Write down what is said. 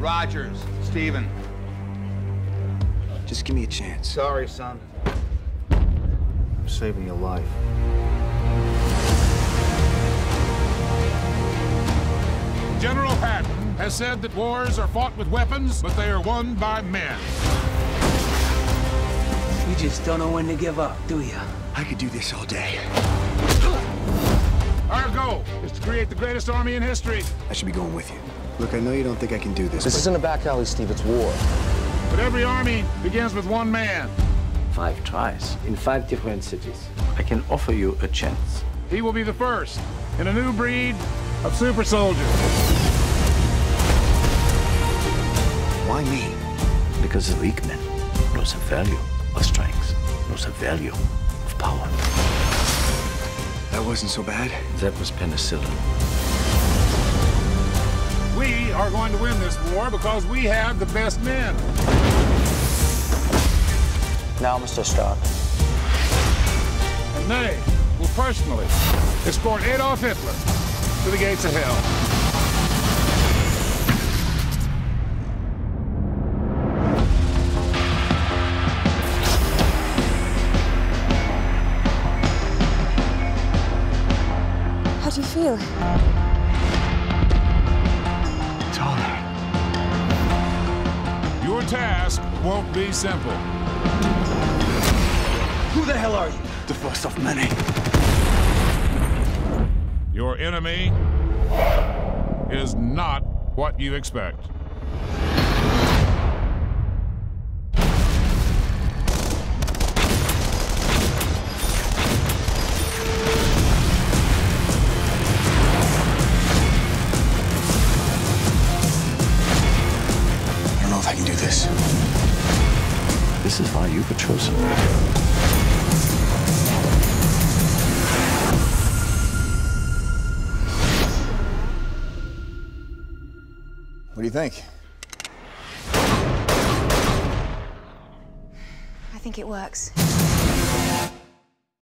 Rogers, Stephen. Just give me a chance. Sorry, son. I'm saving your life. General Patton has said that wars are fought with weapons, but they are won by men. You just don't know when to give up, do you? I could do this all day. Our goal is to create the greatest army in history. I should be going with you. Look, I know you don't think I can do this. This but isn't a back alley, Steve. It's war. But every army begins with one man. Five tries in five different cities. I can offer you a chance. He will be the first in a new breed of super soldiers. Why me? Because the weak man knows the value of strength, knows the value of power. That wasn't so bad. That was penicillin. We are going to win this war because we have the best men. Now, Mr. Stark. And they will personally escort Adolf Hitler to the gates of hell. How do you feel? Task won't be simple. Who the hell are you? The first of many. Your enemy is not what you expect. Can do this. This is why you were chosen. What do you think? I think it works.